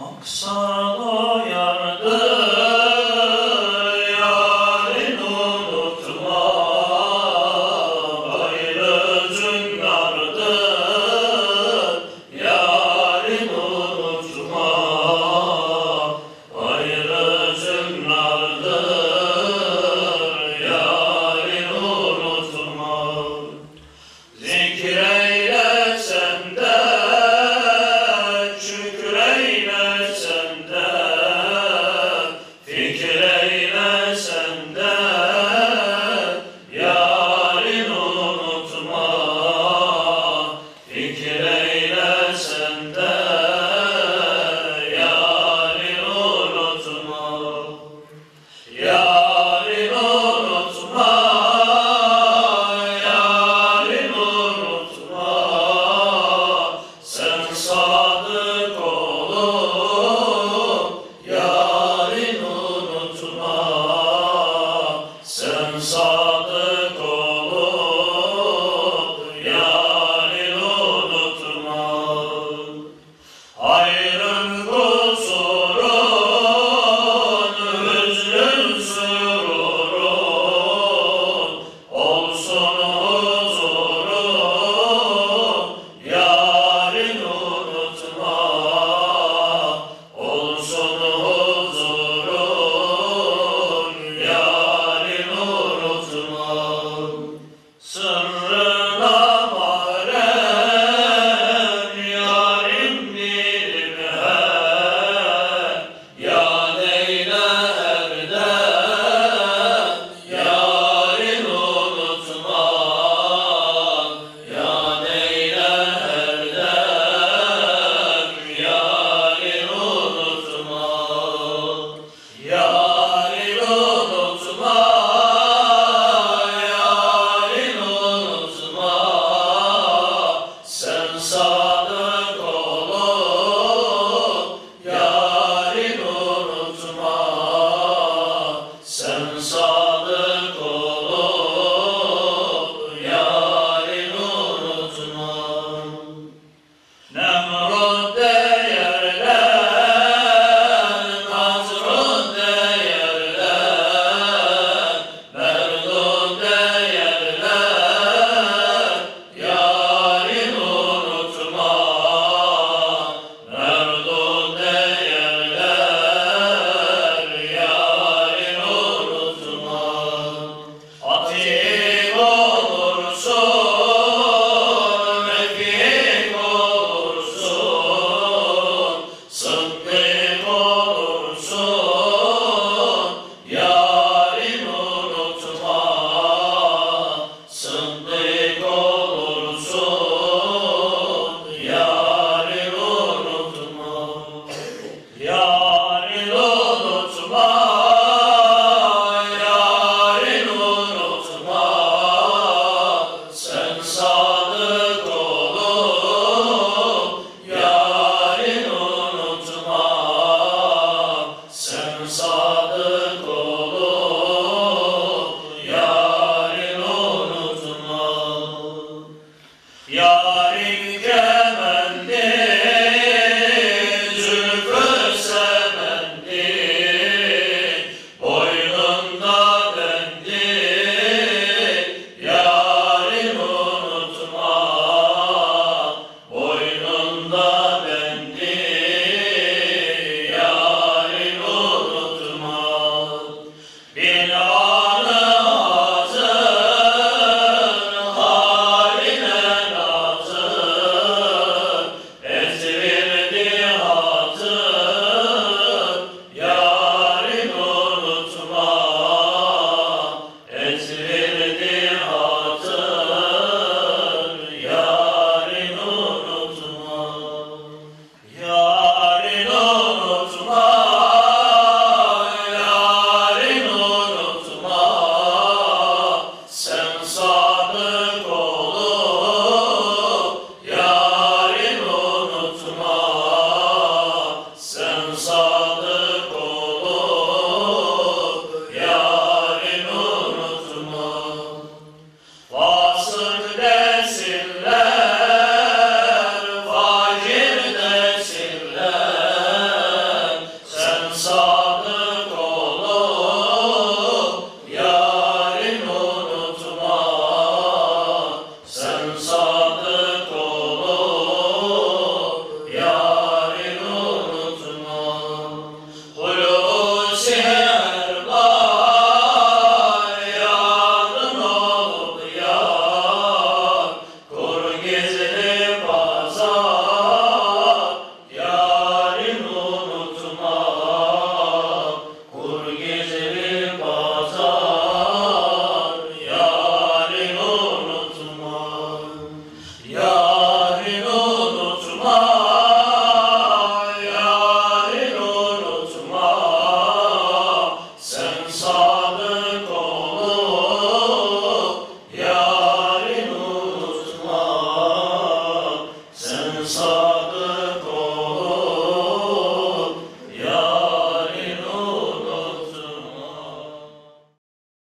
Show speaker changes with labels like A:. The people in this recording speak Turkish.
A: Maksat sun.